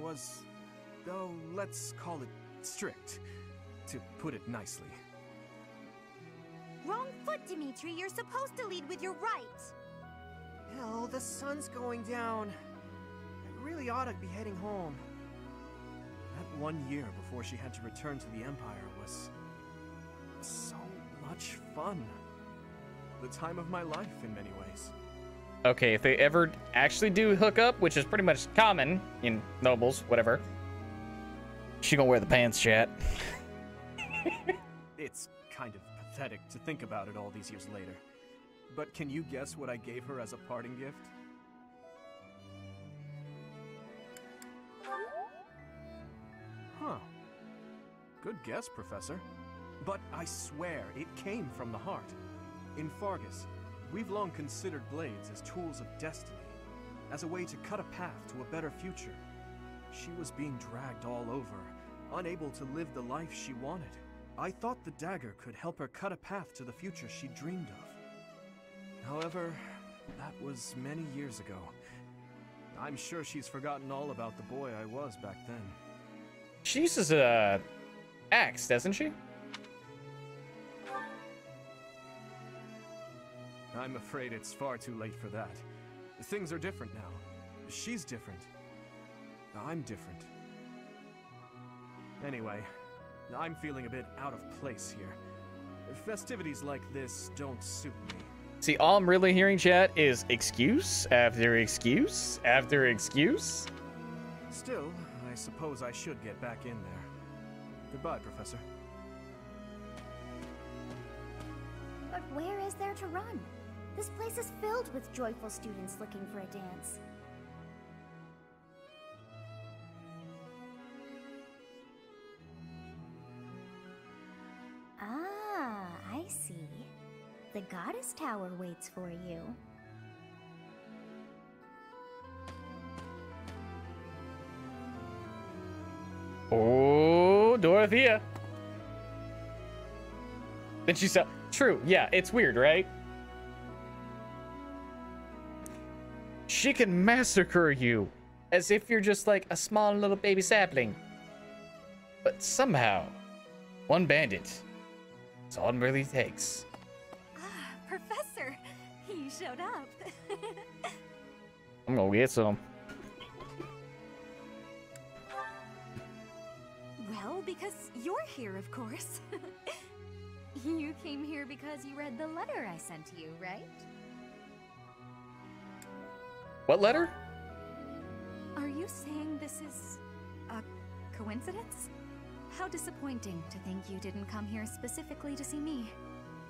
was, oh, let's call it strict, to put it nicely. Wrong foot, Dimitri. You're supposed to lead with your right. Hell, the sun's going down. I really ought to be heading home. That one year before she had to return to the Empire was so much fun. The time of my life in many ways. Okay, if they ever actually do hook up, which is pretty much common in nobles, whatever, she gonna wear the pants, chat. It's kind of pathetic to think about it all these years later. But can you guess what I gave her as a parting gift? Huh. Good guess, Professor. But I swear, it came from the heart. In Faerghus, we've long considered blades as tools of destiny, as a way to cut a path to a better future. She was being dragged all over, unable to live the life she wanted. I thought the dagger could help her cut a path to the future she dreamed of. However, that was many years ago. I'm sure she's forgotten all about the boy I was back then. She uses a axe, doesn't she? I'm afraid it's far too late for that. Things are different now. She's different. I'm different. Anyway, I'm feeling a bit out of place here. Festivities like this don't suit me. See, all I'm really hearing, chat, is excuse after excuse after excuse. Still, I suppose I should get back in there. Goodbye, Professor. But where is there to run? This place is filled with joyful students looking for a dance. Ah, I see. The Goddess Tower waits for you. Oh, Dorothea. Then she said, True, yeah, it's weird, right? She can massacre you as if you're just like a small little baby sapling. But somehow, one bandit is all it really takes. Ah, Professor, you showed up. I'm gonna get some. well, because you're here, of course. you came here because you read the letter I sent you, right? What letter? Are you saying this is a coincidence? How disappointing to think you didn't come here specifically to see me.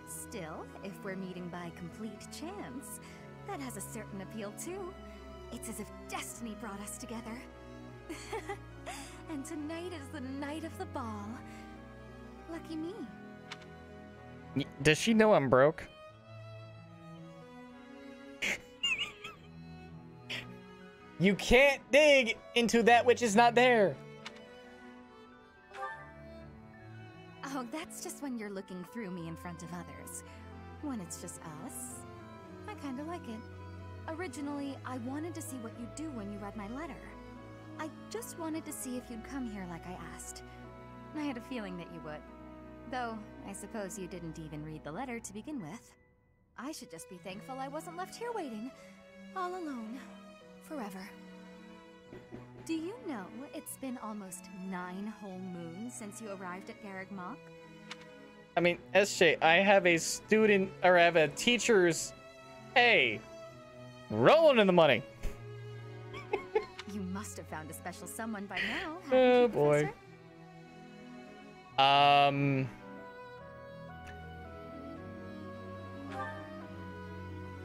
Still, if we're meeting by complete chance, that has a certain appeal too. It's as if destiny brought us together. and tonight is the night of the ball. Lucky me. Does she know I'm broke? You can't dig into that which is not there. Oh, that's just when you're looking through me in front of others. When it's just us, I kinda like it. Originally, I wanted to see what you'd do when you read my letter. I just wanted to see if you'd come here like I asked. I had a feeling that you would. Though, I suppose you didn't even read the letter to begin with. I should just be thankful I wasn't left here waiting, all alone, forever. Do you know it's been almost nine whole moons since you arrived at Garreg Mach? I mean, SJ, I have a student or I have a teacher's hey rolling in the money. You must have found a special someone by now. Oh, you, boy. Professor? Um,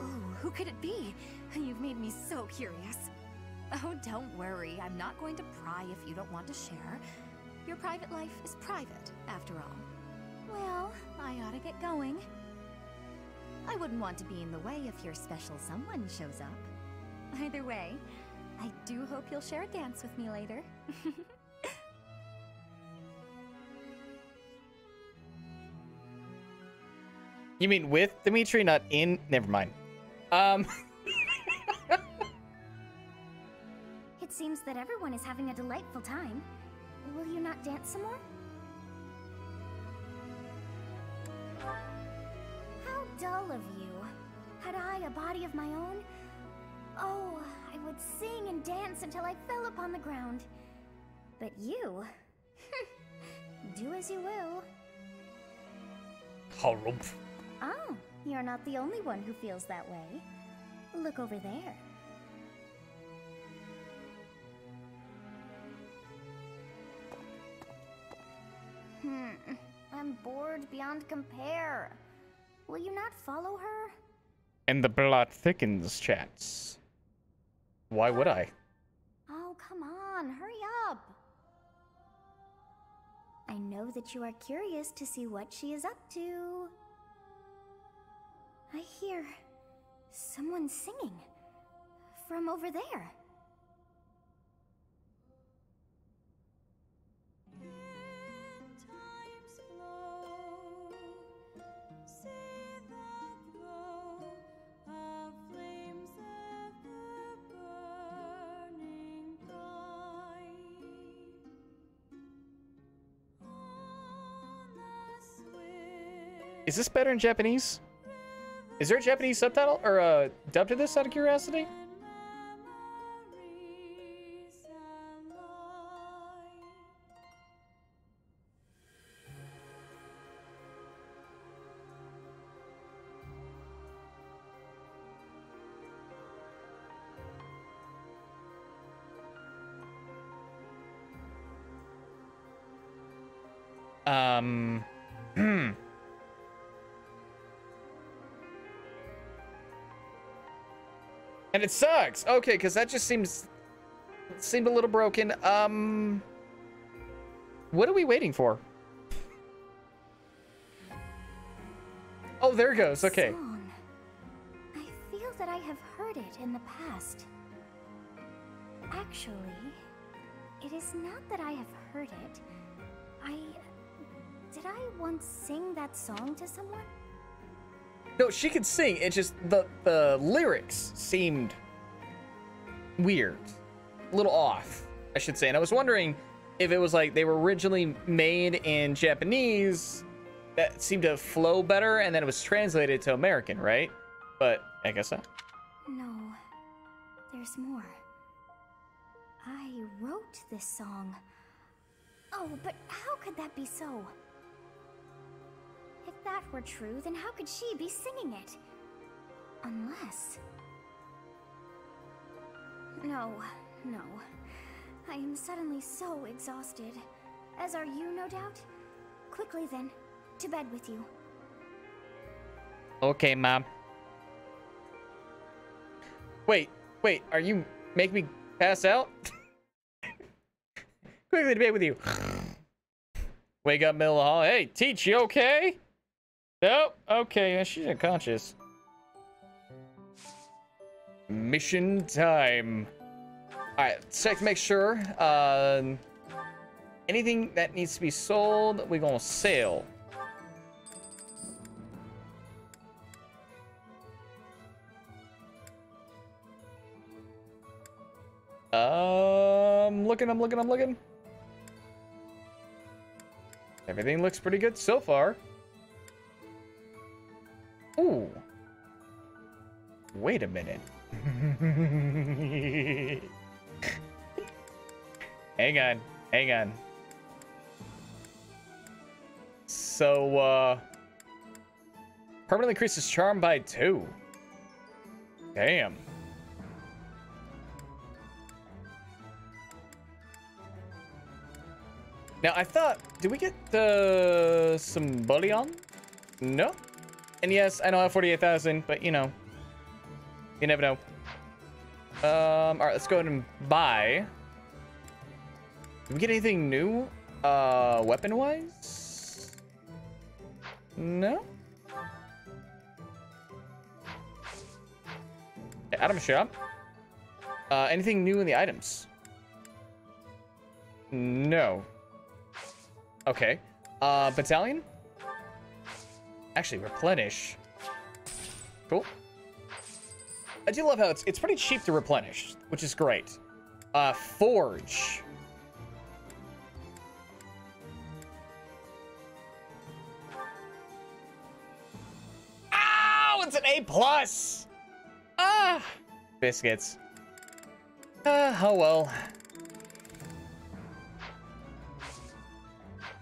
Oh, who could it be? You've made me so curious. Oh, don't worry. I'm not going to pry if you don't want to share. Your private life is private, after all. Well, I ought to get going. I wouldn't want to be in the way if your special someone shows up. Either way, I do hope you'll share a dance with me later. you mean with Dimitri, not in? Never mind. Um, seems that everyone is having a delightful time. Will you not dance some more? How dull of you. Had I a body of my own? Oh, I would sing and dance until I fell upon the ground. But you... do as you will. Harumph. Oh, you're not the only one who feels that way. Look over there. Hmm, I'm bored beyond compare. Will you not follow her? And the blood thickens, chats. Why would I? Oh, come on, hurry up. I know that you are curious to see what she is up to. I hear someone singing from over there. Is this better in Japanese? Is there a Japanese subtitle or a dub to this out of curiosity? Um, hmm. And it sucks. Okay, because that just seems seemed a little broken. Um, what are we waiting for? Oh, there goes. Okay. Song. I feel that I have heard it in the past. Actually, it is not that I have heard it. I. Did I once sing that song to someone? No, she could sing. It just the the lyrics seemed weird, a little off, I should say. And I was wondering if it was like they were originally made in Japanese that seemed to flow better, and then it was translated to American, right? But I guess not. No, there's more. I wrote this song. Oh, but how could that be so? If that were true, then how could she be singing it? Unless... No, no. I am suddenly so exhausted. As are you, no doubt? Quickly then, to bed with you. Okay, mom. Wait, wait, are you make me pass out? Quickly to bed with you. Wake up, middle of the hall. Hey, teach, you okay? Nope. Okay, she's unconscious. Mission time. Alright, check to make sure. Um, anything that needs to be sold, we're gonna sell. Um, looking, I'm looking, I'm looking. Everything looks pretty good so far. Ooh. Wait a minute. hang on, hang on. So, uh... Permanently increases charm by two. Damn. Now, I thought, did we get uh, some bullion? No? And yes, I know I have 48,000, but you know, you never know. Um, all right, let's go ahead and buy. Did we get anything new, uh, weapon-wise? No? Item shop. Uh, anything new in the items? No. Okay. Uh, battalion? Actually, replenish. Cool. I do love how it's it's pretty cheap to replenish, which is great. Uh, Forge. Oh, it's an A plus. Ah, biscuits. Uh, oh well.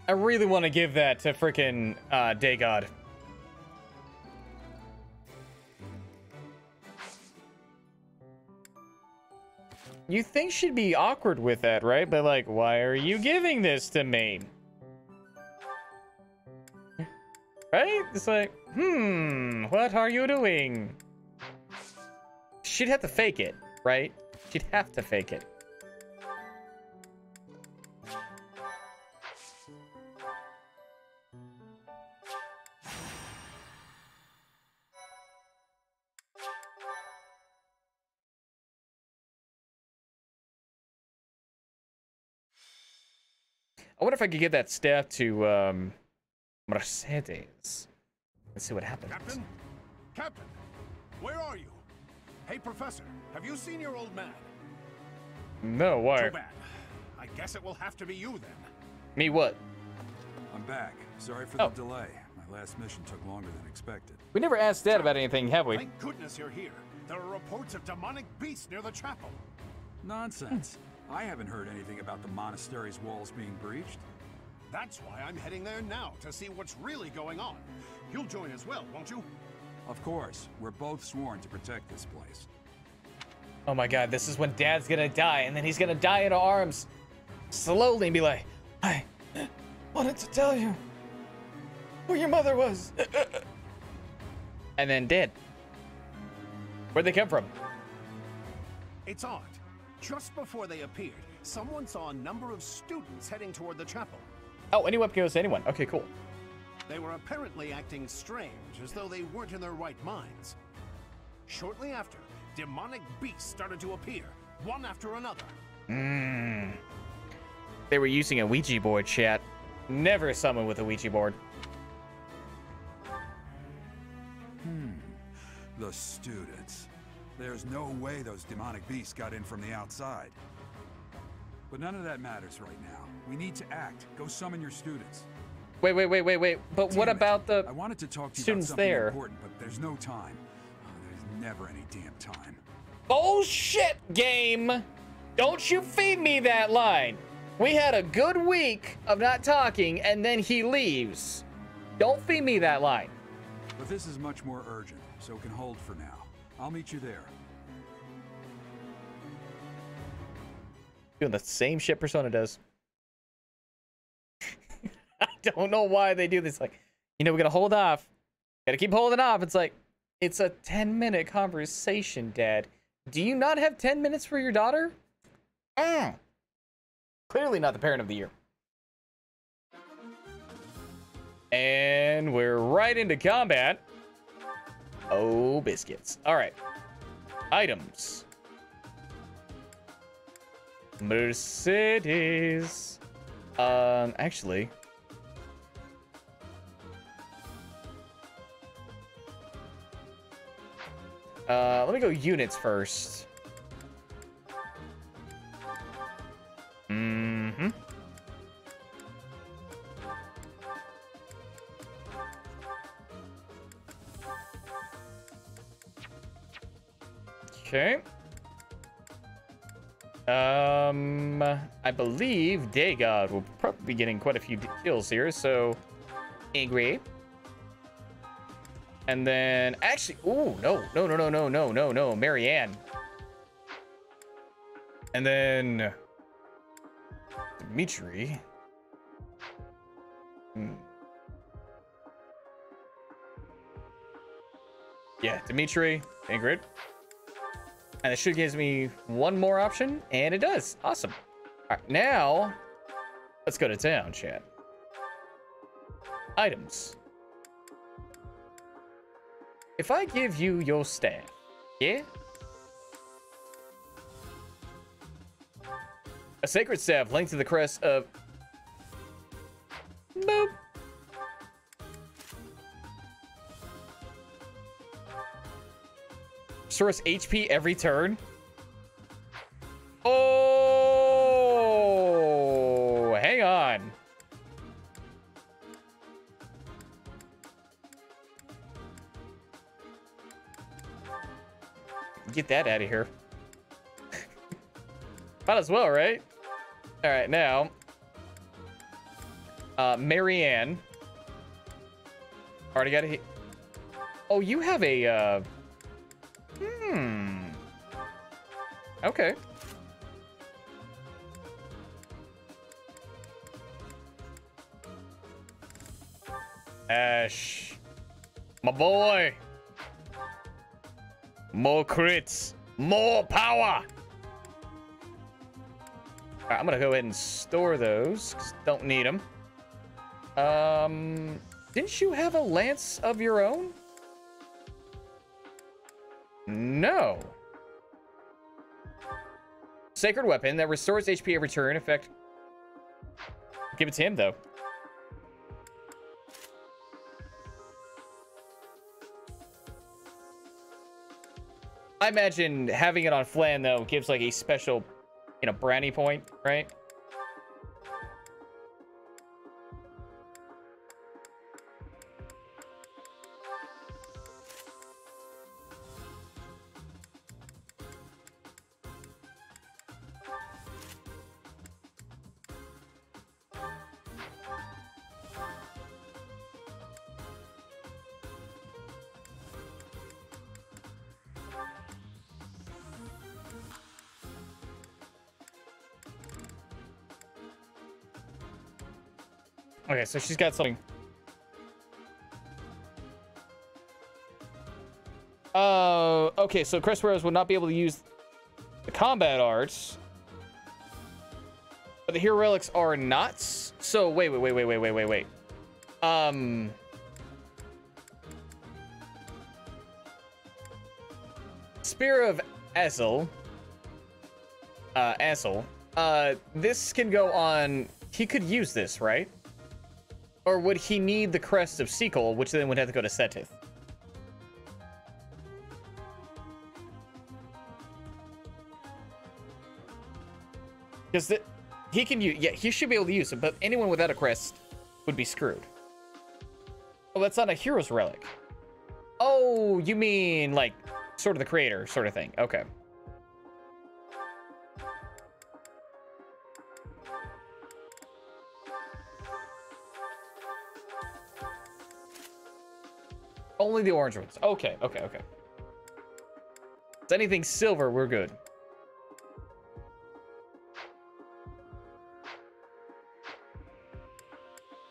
I really want to give that to freaking uh, Day God. You think she'd be awkward with that, right? But like, why are you giving this to me? Right? It's like, hmm, what are you doing? She'd have to fake it, right? She'd have to fake it. I wonder if I could get that staff to um, Mercedes. Let's see what happens. Captain? Captain! Where are you? Hey, Professor, have you seen your old man? No, why? Too bad. I guess it will have to be you then. Me what? I'm back. Sorry for Oh. the delay. My last mission took longer than expected. We never asked Dad about anything, have we? Thank goodness you're here. There are reports of demonic beasts near the chapel. Nonsense. I haven't heard anything about the monastery's walls being breached. That's why I'm heading there now, to see what's really going on. You'll join as well, won't you? Of course, we're both sworn to protect this place. Oh my god, this is when Dad's gonna die, and then he's gonna die in our arms. Slowly and be like, I wanted to tell you who your mother was. and then dead. Where'd they come from? It's odd. Just before they appeared, someone saw a number of students heading toward the chapel. Oh, anyone can goes to anyone. Okay, cool. They were apparently acting strange, as though they weren't in their right minds. Shortly after, demonic beasts started to appear, one after another. Mm. They were using a Ouija board, chat. Never summon with a Ouija board. Hmm. The students. There's no way those demonic beasts got in from the outside. But none of that matters right now. We need to act. Go summon your students. Wait, wait, wait, wait, wait. But what Damn it. about the I wanted to talk to you students about something there? important, but there's no time. Oh, there's never any damn time. Bullshit game! Don't you feed me that line. We had a good week of not talking, and then he leaves. Don't feed me that line. But this is much more urgent, so it can hold for now. I'll meet you there. Doing the same shit Persona does. I don't know why they do this. Like, you know, we gotta hold off. Gotta keep holding off. It's like, it's a 10 minute conversation, Dad. Do you not have 10 minutes for your daughter? Mm. Clearly not the parent of the year. And we're right into combat. Oh, biscuits. All right. Items. Mercedes. Um, actually. Uh, let me go units first. Okay. Um, I believe Daygod will probably be getting quite a few d- kills here, so angry. And then, actually, oh no, no, no, no, no, no, no, no, Marianne. And then Dimitri. Hmm. Yeah, Dimitri, Ingrid. And it should gives me one more option, and it does. Awesome. All right, now let's go to town, chat. Items. If I give you your staff, yeah? A sacred staff linked to the crest of. Boop. Restores HP every turn. Oh! hang on. Get that out of here. Might as well, right? All right, now. Uh, Marianne. Already got a. Oh, you have a, uh... Okay. Ashe. My boy. More crits. More power. I'm gonna go ahead and store those. Don't need them. Um, didn't you have a lance of your own? No. Sacred weapon that restores HP every turn. Effect. Give it to him though. I imagine having it on Flayn though gives like a special, you know, brownie point, right? So she's got something. Uh, okay, so Chris Rose will not be able to use the combat arts. But the hero relics are not. So wait, wait, wait, wait, wait, wait, wait, wait. Um. Spear of Assal. Uh, Assal. Uh, this can go on. He could use this, right? Or would he need the crest of Cichol, which then would have to go to Seteth? Because he can use, yeah, he should be able to use it, but anyone without a crest would be screwed. Oh, that's not a hero's relic. Oh, you mean like sort of the creator sort of thing. Okay. Only the orange ones. Okay, okay, okay. If anything silver, we're good.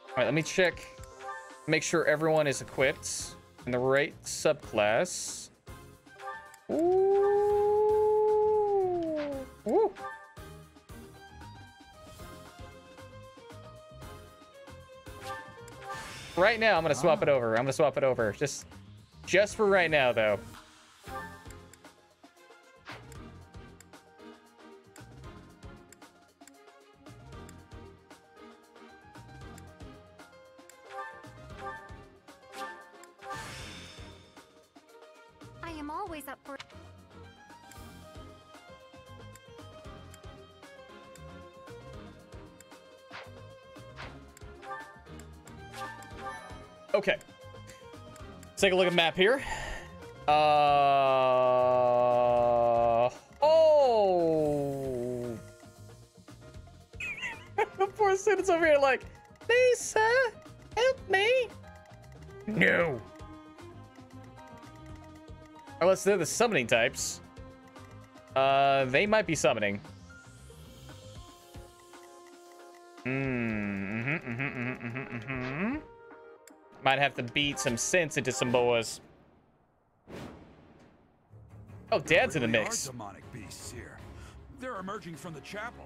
All right, let me check. Make sure everyone is equipped in the right subclass. Ooh. Right now, I'm gonna swap it ah. over. I'm gonna swap it over. Just, just for right now, though. Okay. Let's take a look at map here. Uh. Oh. the poor students over here, like, Lisa, help me. No. Unless they're the summoning types. Uh, they might be summoning. Might have to beat some sense into some boas. Oh, Dad's in the mix. Are demonic beasts here. They're emerging from the chapel.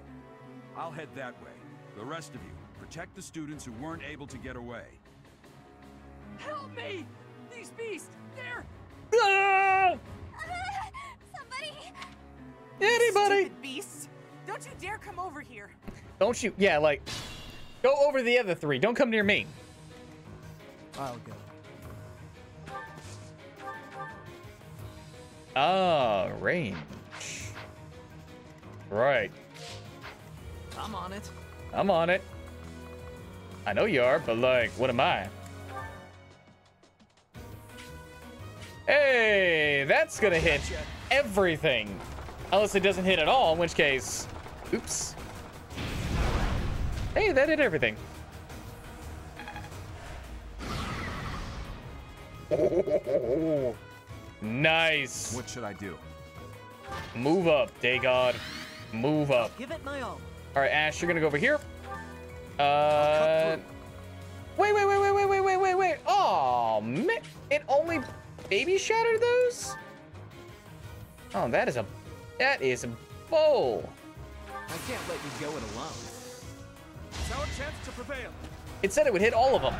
I'll head that way. The rest of you, protect the students who weren't able to get away. Help me! These beasts, they're Ah! Somebody! Anybody? stupid beasts. Don't you dare come over here. Don't you? Yeah, like, go over the other three. Don't come near me. I'll go. Ah, range. Right. I'm on it. I'm on it. I know you are, but like, what am I? Hey, that's gonna hit everything. Unless it doesn't hit at all, in which case, oops. Hey, that hit everything. Nice. What should I do? Move up, Daygod. Move up. Give it my all. All right, Ashe, you're gonna go over here. Uh, wait, wait, wait, wait, wait, wait, wait, wait, wait. Oh man, it only baby shattered those. Oh, that is a, that is a bowl. I can't let you go it alone. It's our chance to prevail. It said it would hit all of them.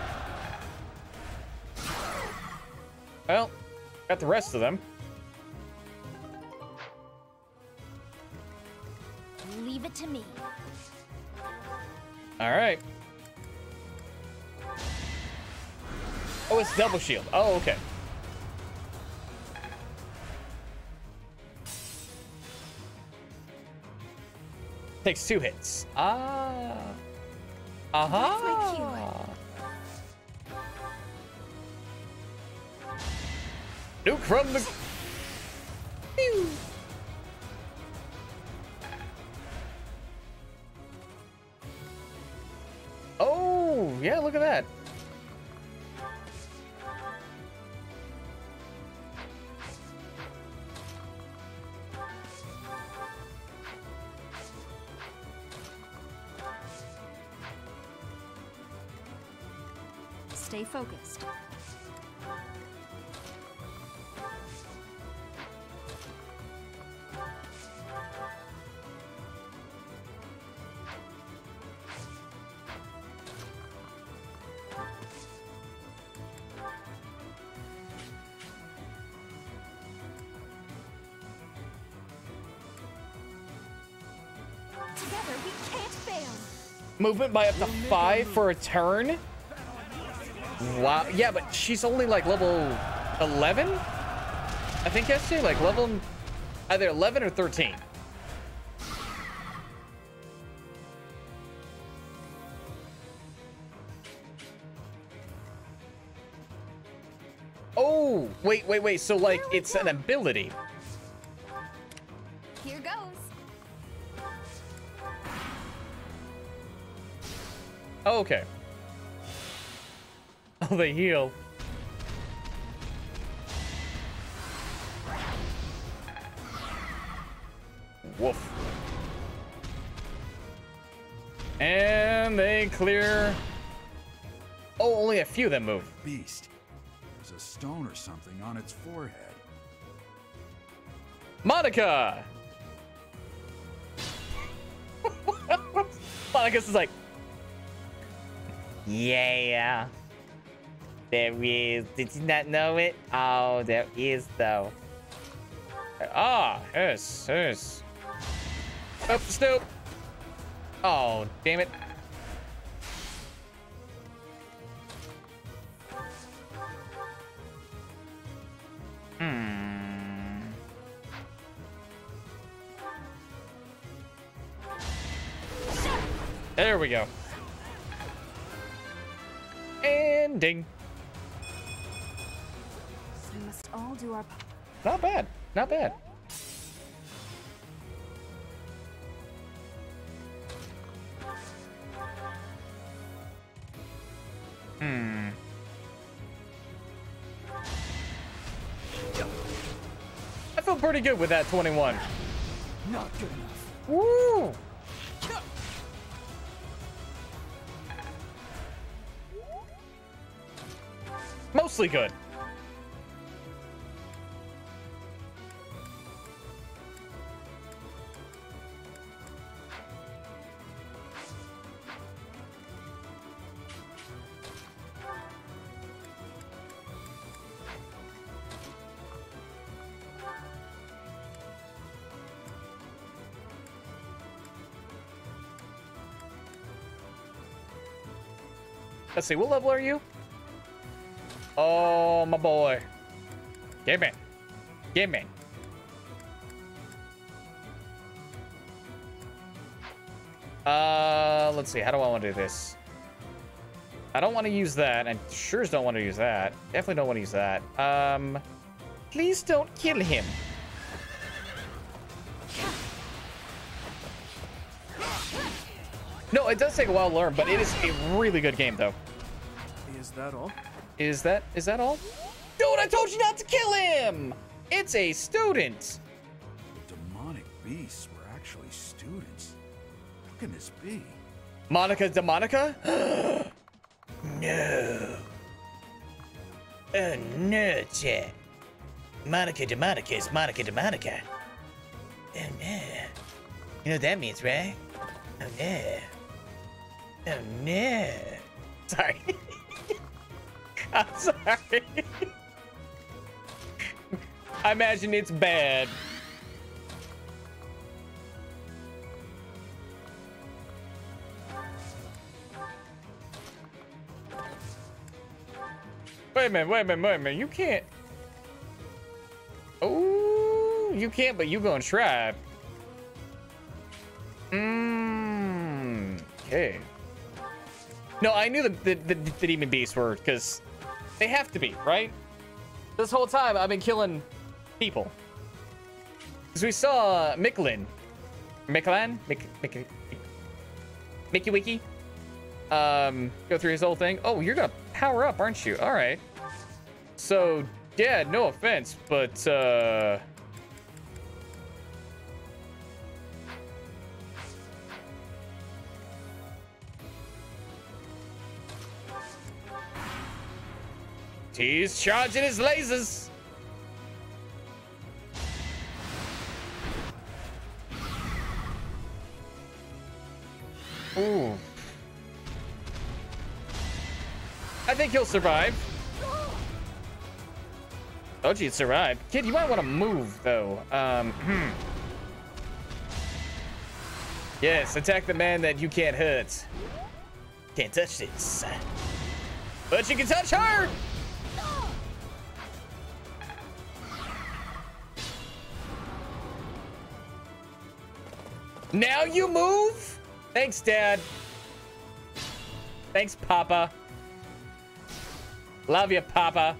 Well, got the rest of them. Leave it to me. All right. Oh, it's double shield. Oh, okay. Takes two hits. Ah. Uh Nuke from the. Pew. Oh, yeah, look at that. Stay focused. Movement by up to five for a turn. Wow. Yeah, but she's only like level 11? I think yesterday, like level either 11 or 13. Oh, wait, wait, wait. So like it's an ability. Okay. Oh, they heal. Woof. And they clear. Oh, only a few that move. Beast. There's a stone or something on its forehead. Monica! Monica's is like, yeah. There is. Did you not know it? Oh, there is though. Ah, yes, yes. Up, Snoop. Oh, damn it. Hmm. There we go. And ding. We must all do our. Not bad. Not bad. Hmm. I feel pretty good with that 21. Not good enough. Woo! Mostly good. Let's see, what level are you? Oh, my boy. Give me. Give me. Uh, let's see. How do I want to do this? I don't want to use that. I sure don't want to use that. Definitely don't want to use that. Um, please don't kill him. No, it does take a while to learn, but it is a really good game, though. Is that all? Is that is that all? Dude, I told you not to kill him! It's a student! Demonic beasts were actually students. How can this be? Monica DeMonica? no. Oh, no, Chet. Monica DeMonica is Monica DeMonica. Oh, no. You know what that means, right? Oh, no. Oh, no. Sorry. I'm sorry. I imagine it's bad. Wait a minute, wait a minute, wait a minute. You can't. Oh, you can't, but you gonna try. Mmm. Okay. No, I knew the, the, the, the demon beasts were, because they have to be, right? This whole time, I've been killing people. Because we saw Miklin. Miklan? Mik, Mik, Mickey Wiki? Um, go through his whole thing. Oh, you're gonna power up, aren't you? All right. So, yeah, no offense, but, uh... He's charging his lasers. Ooh. I think he'll survive. Told you he'd survive. Kid, you might want to move, though. Um, hmm. Yes, attack the man that you can't hurt. Can't touch this. But you can touch her! Now you move? Thanks, Dad. Thanks, Papa. Love you, Papa.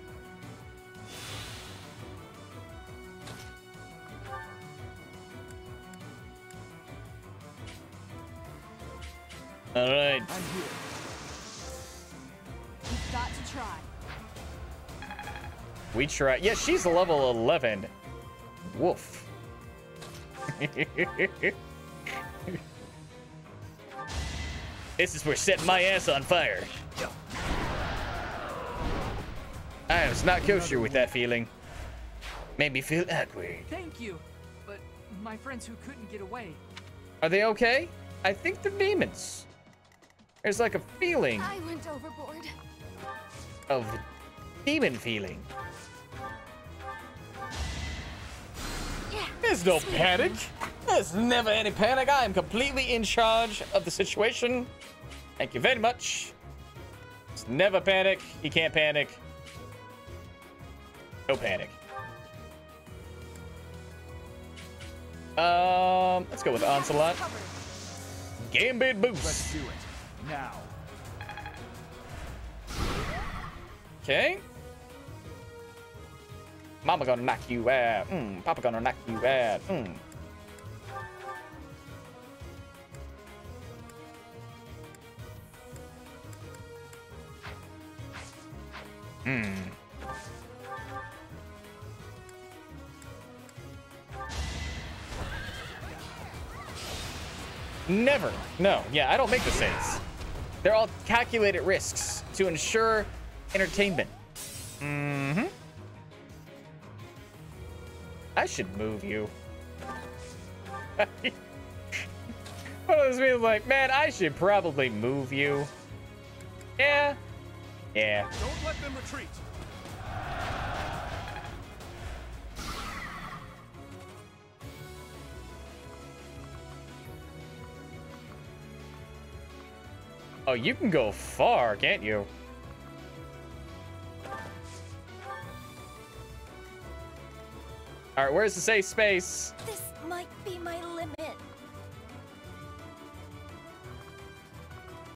All right. I'm here. We've got to try. We try. Yeah, she's level 11. Woof. this is where setting my ass on fire. I was not kosher with that feeling. Made me feel awkward. Thank you. But my friends who couldn't get away. Are they okay? I think they're demons. There's like a feeling I went overboard. of demon feeling. Yeah. There's no panic. There's never any panic. I am completely in charge of the situation. Thank you very much. It's never panic. You can't panic. No panic. Um, let's go with Onslaught. Gambit boost. Let's do it. Now. Okay. Mama gonna knock you out. Mm, Papa gonna knock you out. Mm. Hmm. Never. No. Yeah, I don't make mistakes. They're all calculated risks to ensure entertainment. Mm-hmm. I should move you. One of those like, man, I should probably move you. Yeah. Yeah. Don't let them retreat. Oh, you can go far, can't you? All right, where's the safe space? This might be my limit.